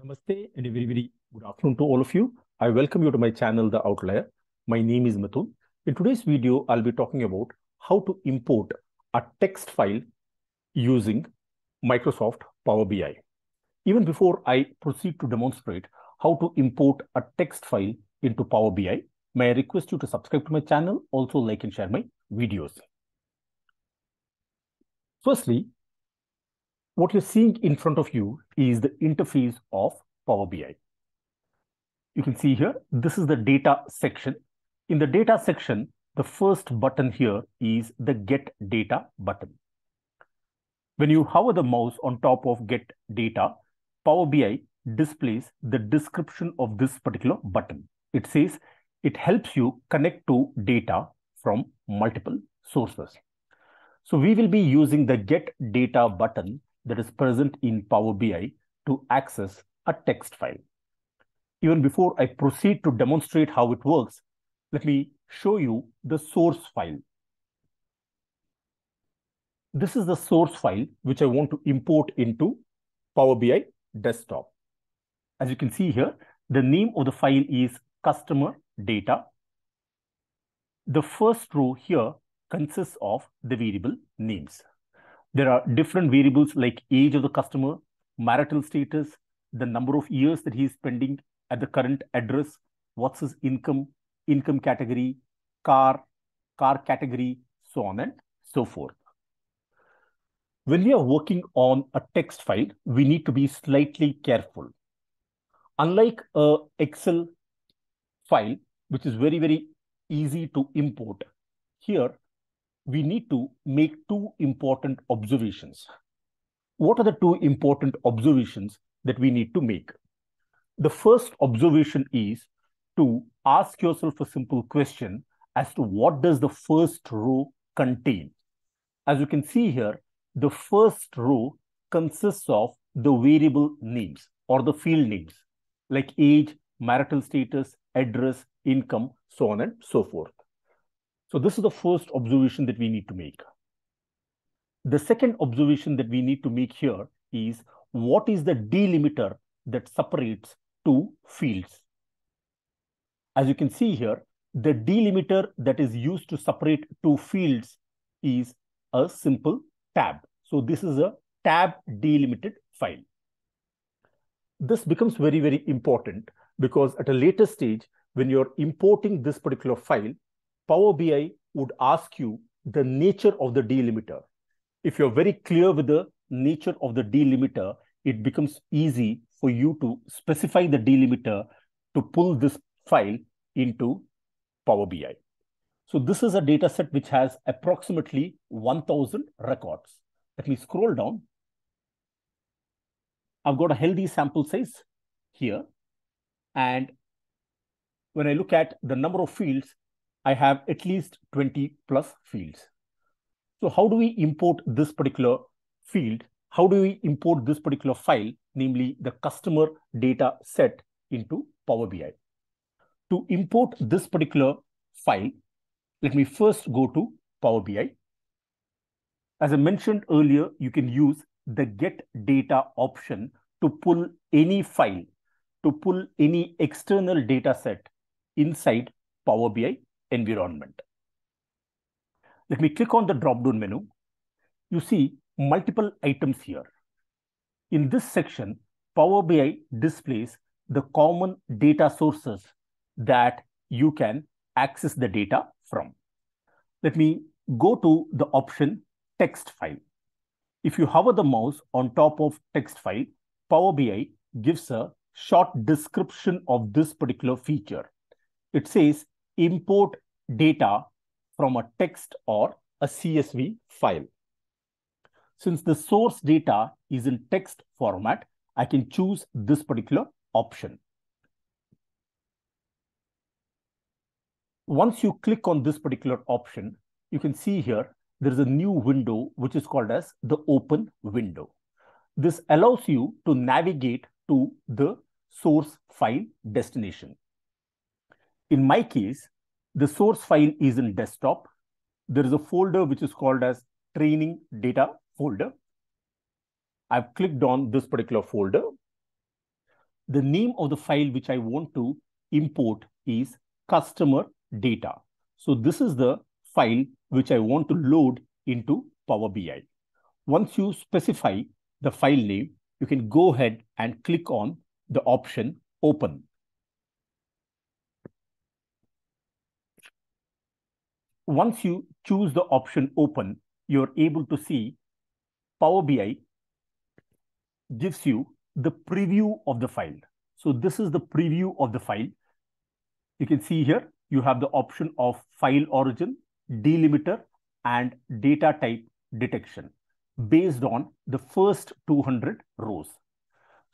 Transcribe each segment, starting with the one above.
Namaste and a very, very good afternoon to all of you. I welcome you to my channel, The Outlier. My name is Mithun. In today's video, I'll be talking about how to import a text file using Microsoft Power BI. Even before I proceed to demonstrate how to import a text file into Power BI, may I request you to subscribe to my channel, also like and share my videos. Firstly, what you're seeing in front of you is the interface of Power BI. You can see here, this is the data section. In the data section, the first button here is the get data button. When you hover the mouse on top of get data, Power BI displays the description of this particular button. It says it helps you connect to data from multiple sources. So we will be using the get data button that is present in Power BI to access a text file. Even before I proceed to demonstrate how it works, let me show you the source file. This is the source file which I want to import into Power BI desktop. As you can see here, the name of the file is customer data. The first row here consists of the variable names. There are different variables like age of the customer, marital status, the number of years that he is spending at the current address, what's his income, income category, car, car category, so on and so forth. When we are working on a text file, we need to be slightly careful. Unlike a Excel file, which is very, very easy to import, here we need to make two important observations. What are the two important observations that we need to make? The first observation is to ask yourself a simple question as to what does the first row contain? As you can see here, the first row consists of the variable names or the field names like age, marital status, address, income, so on and so forth. So this is the first observation that we need to make. The second observation that we need to make here is what is the delimiter that separates two fields? As you can see here, the delimiter that is used to separate two fields is a simple tab. So this is a tab delimited file. This becomes very, very important because at a later stage, when you're importing this particular file, Power BI would ask you the nature of the delimiter. If you're very clear with the nature of the delimiter, it becomes easy for you to specify the delimiter to pull this file into Power BI. So this is a data set which has approximately 1000 records. Let me scroll down. I've got a healthy sample size here. And when I look at the number of fields, I have at least 20 plus fields. So how do we import this particular field? How do we import this particular file, namely the customer data set into Power BI? To import this particular file, let me first go to Power BI. As I mentioned earlier, you can use the get data option to pull any file, to pull any external data set inside Power BI environment. Let me click on the drop-down menu. You see multiple items here. In this section, Power BI displays the common data sources that you can access the data from. Let me go to the option text file. If you hover the mouse on top of text file, Power BI gives a short description of this particular feature. It says import data from a text or a CSV file. Since the source data is in text format, I can choose this particular option. Once you click on this particular option, you can see here, there is a new window, which is called as the open window. This allows you to navigate to the source file destination. In my case, the source file is in desktop. There is a folder which is called as training data folder. I've clicked on this particular folder. the name of the file which I want to import is customer data. So this is the file which I want to load into Power BI. Once you specify the file name, you can go ahead and click on the option open. Once you choose the option open, you're able to see Power BI gives you the preview of the file. So this is the preview of the file. You can see here, you have the option of file origin, delimiter, and data type detection based on the first 200 rows.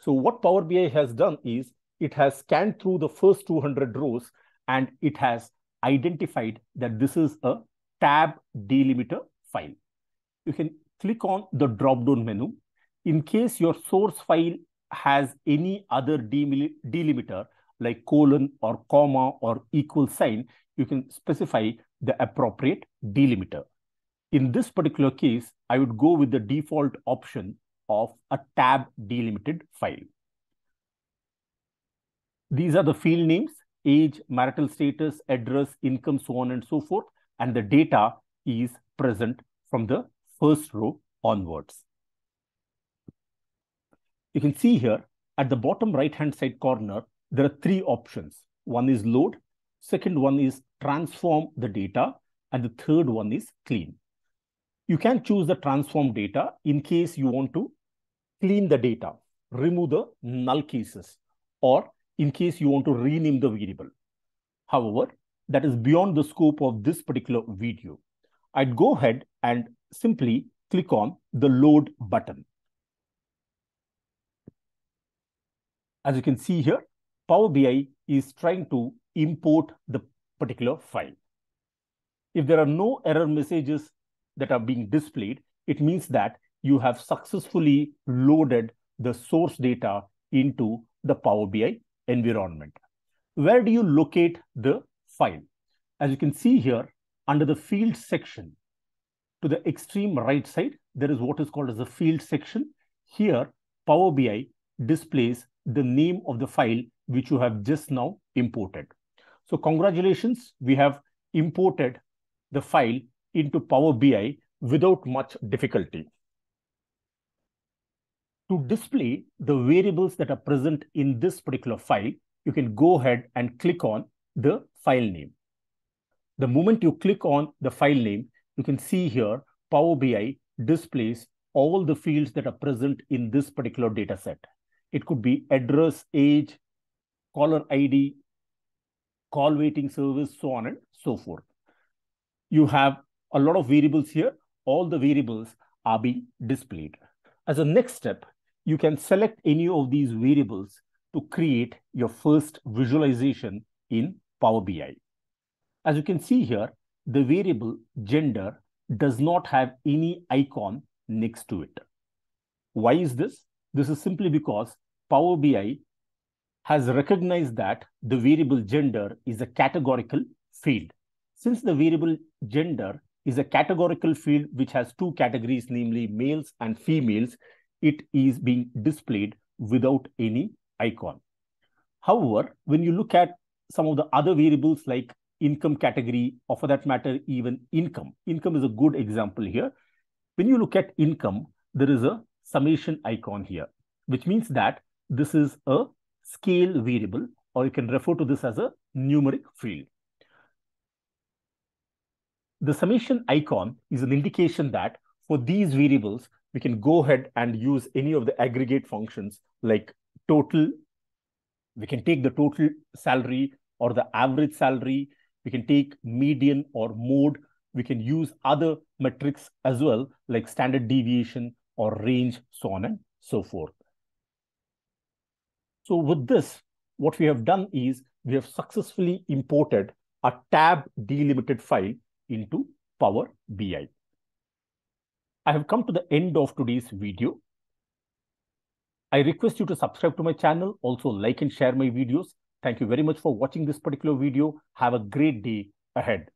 So what Power BI has done is it has scanned through the first 200 rows and it has identified that this is a tab delimiter file. You can click on the drop-down menu. In case your source file has any other delimiter like colon or comma or equal sign, you can specify the appropriate delimiter. In this particular case, I would go with the default option of a tab delimited file. These are the field names, age, marital status, address, income, so on and so forth. And the data is present from the first row onwards. You can see here at the bottom right-hand side corner, there are three options. One is load, second one is transform the data, and the third one is clean. You can choose the transform data in case you want to clean the data, remove the null cases, or in case you want to rename the variable. However, that is beyond the scope of this particular video. I'd go ahead and simply click on the load button. As you can see here, Power BI is trying to import the particular file. If there are no error messages that are being displayed, it means that you have successfully loaded the source data into the Power BI environment. Where do you locate the file? As you can see here, under the field section, to the extreme right side, there is what is called as the field section. Here, Power BI displays the name of the file which you have just now imported. So congratulations, we have imported the file into Power BI without much difficulty. To display the variables that are present in this particular file, you can go ahead and click on the file name. The moment you click on the file name, you can see here Power BI displays all the fields that are present in this particular data set. It could be address, age, caller ID, call waiting service, so on and so forth. You have a lot of variables here. All the variables are being displayed. As a next step, you can select any of these variables to create your first visualization in Power BI. As you can see here, the variable gender does not have any icon next to it. Why is this? This is simply because Power BI has recognized that the variable gender is a categorical field. Since the variable gender is a categorical field which has two categories, namely males and females, it is being displayed without any icon. However, when you look at some of the other variables like income category, or for that matter, even income, income is a good example here. When you look at income, there is a summation icon here, which means that this is a scale variable, or you can refer to this as a numeric field. The summation icon is an indication that for these variables, we can go ahead and use any of the aggregate functions like total. We can take the total salary or the average salary. We can take median or mode. We can use other metrics as well, like standard deviation or range, so on and so forth. So with this, what we have done is we have successfully imported a tab delimited file into Power BI. I have come to the end of today's video. I request you to subscribe to my channel, also like and share my videos. Thank you very much for watching this particular video. Have a great day ahead.